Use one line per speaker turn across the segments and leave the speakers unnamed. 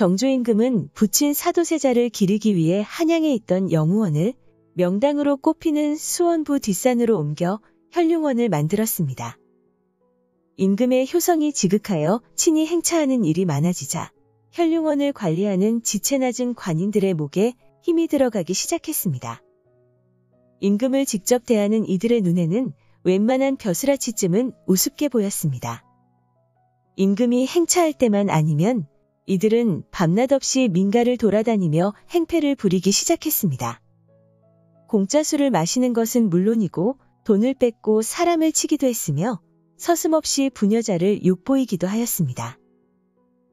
정조임금은 부친 사도세자를 기리기 위해 한양에 있던 영우원을 명당으로 꼽히는 수원부 뒷산으로 옮겨 혈룡원을 만들었습니다. 임금의 효성이 지극하여 친히 행차하는 일이 많아지자 혈룡원을 관리하는 지체 낮은 관인들의 목에 힘이 들어가기 시작했습니다. 임금을 직접 대하는 이들의 눈에는 웬만한 벼슬아치쯤은 우습게 보였습니다. 임금이 행차할 때만 아니면 이들은 밤낮 없이 민가를 돌아다니며 행패를 부리기 시작했습니다. 공짜 술을 마시는 것은 물론이고 돈을 뺏고 사람을 치기도 했으며 서슴없이 부녀자를 욕보이기도 하였습니다.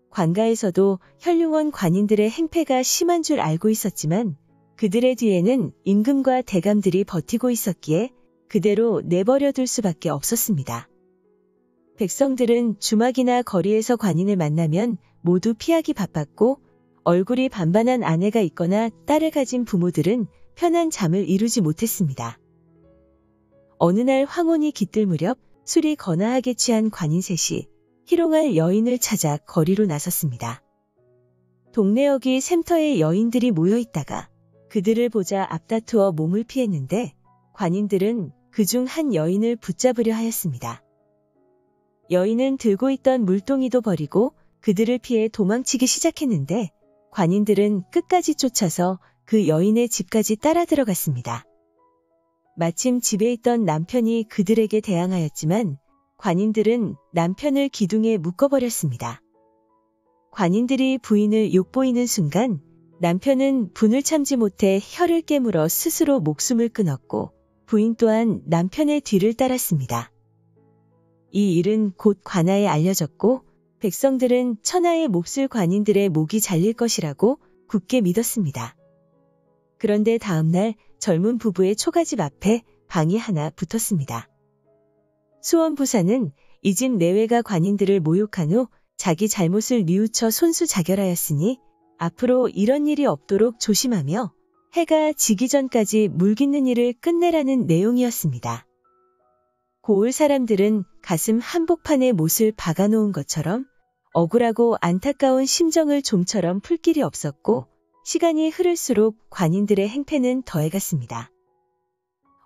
관가에서도 혈룡원 관인들의 행패가 심한 줄 알고 있었지만 그들의 뒤에는 임금과 대감들이 버티고 있었기에 그대로 내버려 둘 수밖에 없었습니다. 백성들은 주막이나 거리에서 관인을 만나면 모두 피하기 바빴고 얼굴이 반반한 아내가 있거나 딸을 가진 부모들은 편한 잠을 이루지 못했습니다. 어느 날 황혼이 깃들 무렵 술이 거나하게 취한 관인 셋이 희롱할 여인을 찾아 거리로 나섰습니다. 동네역이 샘터에 여인들이 모여 있다가 그들을 보자 앞다투어 몸을 피했는데 관인들은 그중 한 여인을 붙잡으려 하였습니다. 여인은 들고 있던 물동이도 버리고 그들을 피해 도망치기 시작했는데 관인들은 끝까지 쫓아서 그 여인의 집까지 따라 들어갔습니다. 마침 집에 있던 남편이 그들에게 대항하였지만 관인들은 남편을 기둥에 묶어버렸습니다. 관인들이 부인을 욕보이는 순간 남편은 분을 참지 못해 혀를 깨물어 스스로 목숨을 끊었고 부인 또한 남편의 뒤를 따랐습니다. 이 일은 곧 관아에 알려졌고 백성들은 천하의 몹쓸 관인들의 목이 잘릴 것이라고 굳게 믿었습니다. 그런데 다음날 젊은 부부의 초가집 앞에 방이 하나 붙었습니다. 수원부사는 이 집 내외가 관인들을 모욕한 후 자기 잘못을 뉘우쳐 손수 자결하였으니 앞으로 이런 일이 없도록 조심하며 해가 지기 전까지 물깃는 일을 끝내라는 내용이었습니다. 고을 사람들은 가슴 한복판에 못을 박아놓은 것처럼 억울하고 안타까운 심정을 좀처럼 풀 길이 없었고 시간이 흐를수록 관인들의 행패는 더해갔습니다.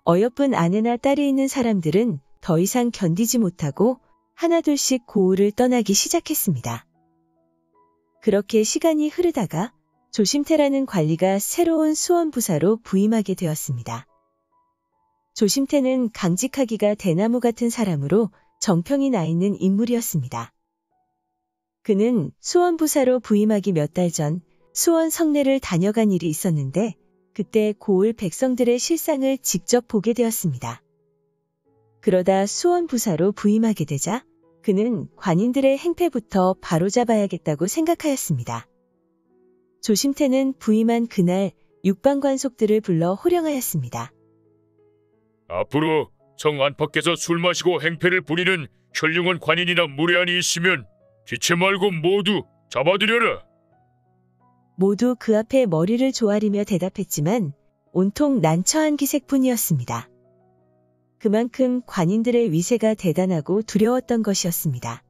어여쁜 아내나 딸이 있는 사람들은 더 이상 견디지 못하고 하나둘씩 고을을 떠나기 시작했습니다. 그렇게 시간이 흐르다가 조심태라는 관리가 새로운 수원부사로 부임하게 되었습니다. 조심태는 강직하기가 대나무 같은 사람으로 정평이 나 있는 인물이었습니다. 그는 수원 부사로 부임하기 몇 달 전 수원 성내를 다녀간 일이 있었는데 그때 고을 백성들의 실상을 직접 보게 되었습니다. 그러다 수원 부사로 부임하게 되자 그는 관인들의 행패부터 바로잡아야겠다고 생각하였습니다. 조심태는 부임한 그날 육방관속들을 불러 호령하였습니다.
앞으로 성 안팎에서 술 마시고 행패를 부리는 혈령원 관인이나 무례한이 있으면 지체 말고 모두 잡아들여라.
모두 그 앞에 머리를 조아리며 대답했지만 온통 난처한 기색뿐이었습니다. 그만큼 관인들의 위세가 대단하고 두려웠던 것이었습니다.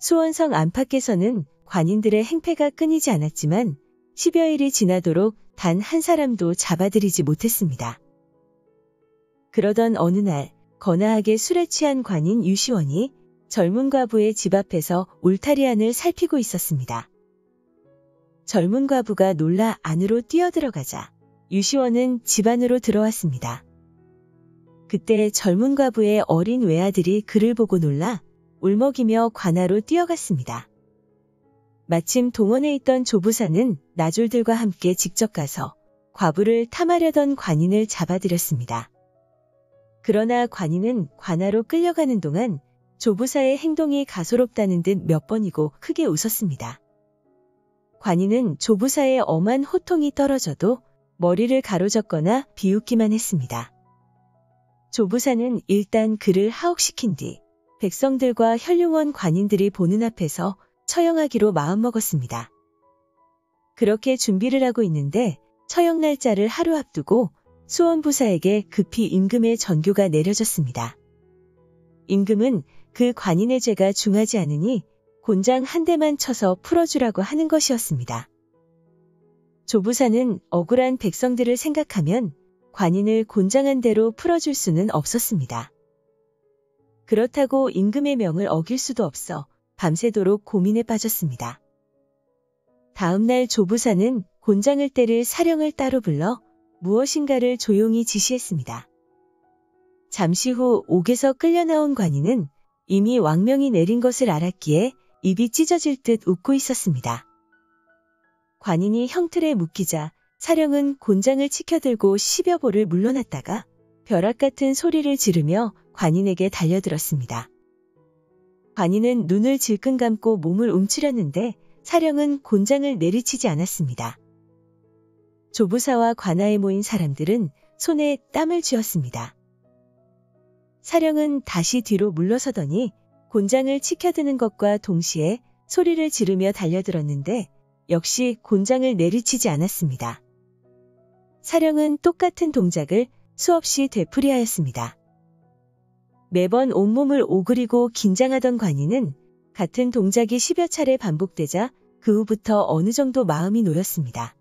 수원성 안팎에서는 관인들의 행패가 끊이지 않았지만 10여일이 지나도록 단 한 사람도 잡아들이지 못했습니다. 그러던 어느 날 거나하게 술에 취한 관인 유시원이 젊은 과부의 집 앞에서 울타리 안을 살피고 있었습니다. 젊은 과부가 놀라 안으로 뛰어들어가자 유시원은 집 안으로 들어왔습니다. 그때 젊은 과부의 어린 외아들이 그를 보고 놀라 울먹이며 관아로 뛰어갔습니다. 마침 동원에 있던 조부사는 나졸들과 함께 직접 가서 과부를 탐하려던 관인을 잡아들였습니다. 그러나 관인은 관아로 끌려가는 동안 조부사의 행동이 가소롭다는 듯 몇 번이고 크게 웃었습니다. 관인은 조부사의 엄한 호통이 떨어져도 머리를 가로젓거나 비웃기만 했습니다. 조부사는 일단 그를 하옥시킨 뒤 백성들과 혈룡원 관인들이 보는 앞에서 처형하기로 마음먹었습니다. 그렇게 준비를 하고 있는데 처형 날짜를 하루 앞두고 수원부사에게 급히 임금의 전교가 내려졌습니다. 임금은 그 관인의 죄가 중하지 않으니 곤장 한 대만 쳐서 풀어주라고 하는 것이었습니다. 조부사는 억울한 백성들을 생각하면 관인을 곤장한 대로 풀어줄 수는 없었습니다. 그렇다고 임금의 명을 어길 수도 없어 밤새도록 고민에 빠졌습니다. 다음날 조부사는 곤장을 때릴 사령을 따로 불러 무엇인가를 조용히 지시했습니다. 잠시 후 옥에서 끌려 나온 관인은 이미 왕명이 내린 것을 알았기에 입이 찢어질 듯 웃고 있었습니다. 관인이 형틀에 묶이자 사령은 곤장을 치켜들고 십여 보를 물러났다가 벼락 같은 소리를 지르며 관인에게 달려들었습니다. 관인은 눈을 질끈 감고 몸을 움츠렸는데 사령은 곤장을 내리치지 않았습니다. 조부사와 관아에 모인 사람들은 손에 땀을 쥐었습니다. 사령은 다시 뒤로 물러서더니 곤장을 치켜드는 것과 동시에 소리를 지르며 달려들었는데 역시 곤장을 내리치지 않았습니다. 사령은 똑같은 동작을 수없이 되풀이하였습니다. 매번 온몸을 오그리고 긴장하던 관인은 같은 동작이 10여 차례 반복되자 그 후부터 어느 정도 마음이 놓였습니다.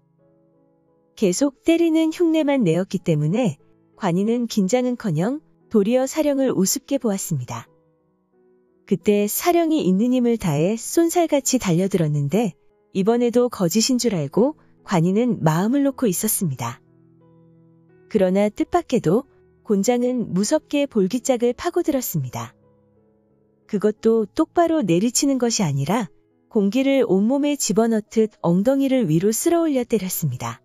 계속 때리는 흉내만 내었기 때문에 관인은 긴장은커녕 도리어 사령을 우습게 보았습니다. 그때 사령이 있는 힘을 다해 쏜살같이 달려들었는데 이번에도 거짓인 줄 알고 관인은 마음을 놓고 있었습니다. 그러나 뜻밖에도 곤장은 무섭게 볼기짝을 파고들었습니다. 그것도 똑바로 내리치는 것이 아니라 공기를 온몸에 집어넣듯 엉덩이를 위로 쓸어올려 때렸습니다.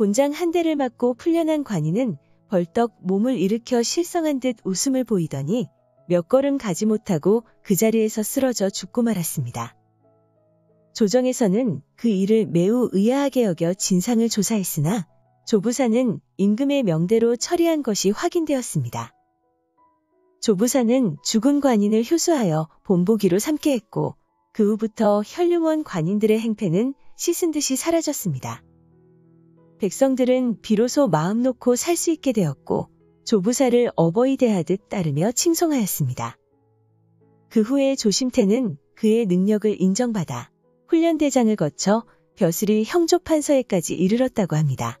곤장 한 대를 맞고 풀려난 관인은 벌떡 몸을 일으켜 실성한 듯 웃음을 보이더니 몇 걸음 가지 못하고 그 자리에서 쓰러져 죽고 말았습니다. 조정에서는 그 일을 매우 의아하게 여겨 진상을 조사했으나 조부사는 임금의 명대로 처리한 것이 확인되었습니다. 조부사는 죽은 관인을 효수하여 본보기로 삼게 했고 그 후부터 혈룡원 관인들의 행패는 씻은 듯이 사라졌습니다. 백성들은 비로소 마음 놓고 살 수 있게 되었고 조부사를 어버이 대하듯 따르며 칭송하였습니다. 그 후에 조심태는 그의 능력을 인정받아 훈련대장을 거쳐 벼슬이 형조판서에까지 이르렀다고 합니다.